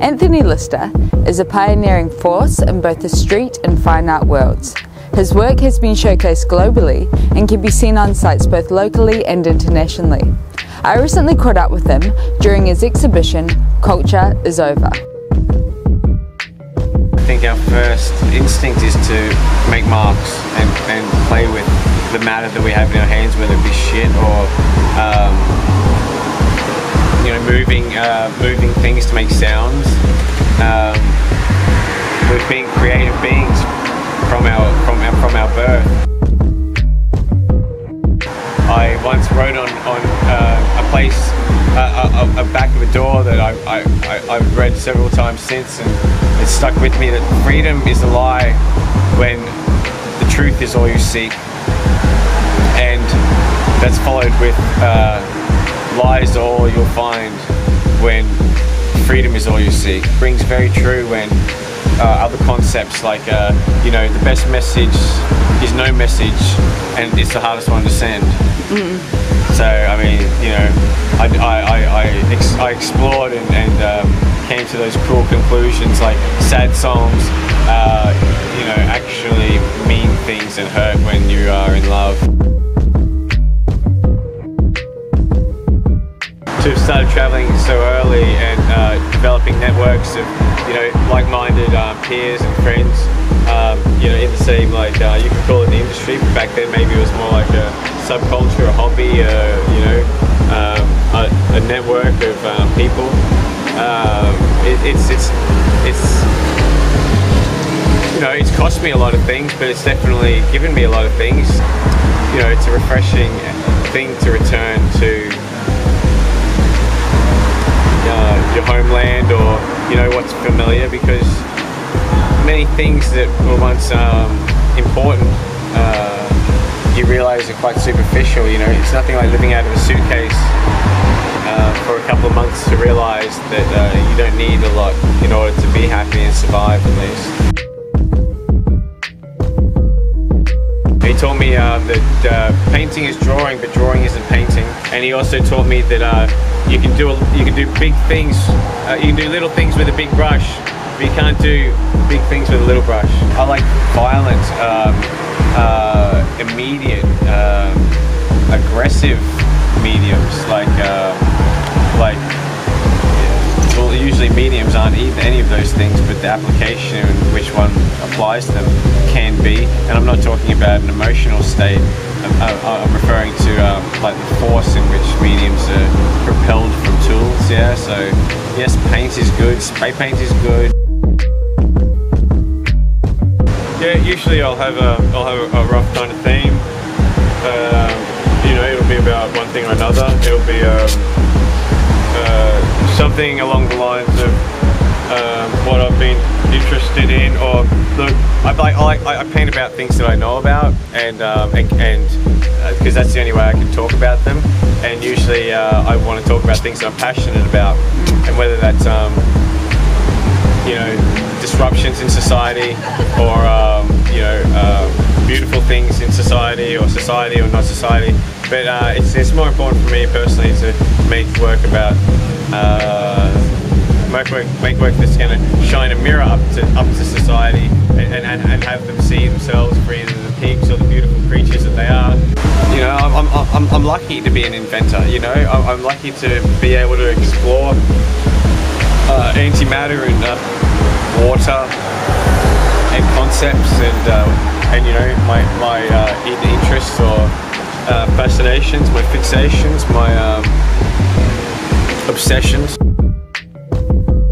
Anthony Lister is a pioneering force in both the street and fine art worlds. His work has been showcased globally and can be seen on sites both locally and internationally. I recently caught up with him during his exhibition, Culture is Over. I think our first instinct is to make marks and, and play with the matter that we have in our hands, whether it be shit or um, you know moving uh, moving things to make sounds. Um, we've been creative beings from our from our, from our birth. I once wrote on on uh, a place uh, a, a, back of a door that I, I, I, have read several times since, and it stuck with me that freedom is a lie when the truth is all you seek and that's followed with uh, lies are all you'll find when freedom is all you seek. Rings very true when uh, other concepts like uh, you know the best message is no message and it's the hardest one to send. Mm. So I mean you know I, I, I, I, ex I explored and, and um, came to those cruel conclusions like sad songs uh, you know actually mean things and hurt when you are in love. To have started traveling so early and uh, developing networks of you know like-minded um, peers and friends um, you know in the same like uh, you could call it the industry but back then maybe it was more like a subculture a hobby uh, you know um, a, a, network of um, people. Um, it, it's it's it's you know it's cost me a lot of things but it's definitely given me a lot of things. You know it's a refreshing thing to return to your homeland or you know what's familiar because many things that were once um, important uh, you realize are quite superficial you know it's nothing like living out of a suitcase uh, for a couple of months to realize that uh, you don't need a lot in order to be happy and survive at least. He told me uh, that uh, painting is drawing, but drawing isn't painting. And he also taught me that uh, you can do you can do big things, uh, you can do little things with a big brush, but you can't do big things with a little brush. I like violent, um, uh, immediate, um, aggressive mediums like uh, like well, usually mediums aren't any of those things, but the application in which one applies them can be. And I'm not talking about an emotional state. I'm, I'm referring to um, like the force in which mediums are propelled from tools. Yeah. So yes, paint is good. Spray paint is good. Yeah. Usually I'll have a I'll have a, rough kind of theme. Um, you know, it'll be about one thing or another. It'll be um, uh, something along the lines of um, what I've been interested in, or look, I I, I paint about things that I know about, and um, and because uh, that's the only way I can talk about them. And usually, uh, I want to talk about things that I'm passionate about, and whether that's um, you know disruptions in society, or um, you know uh, beautiful things in society, or society or not society. But uh, it's, it's more important for me personally to make work about uh, make work make work that's going to shine a mirror up to up to society and, and, and have them see themselves for either the pigs or the beautiful creatures that they are. You know, I'm, I'm, I'm I'm lucky to be an inventor. You know, I'm, lucky to be able to explore uh, antimatter and uh, water and concepts and uh, and you know my my uh, interests or uh, fascinations, my fixations, my um, obsessions.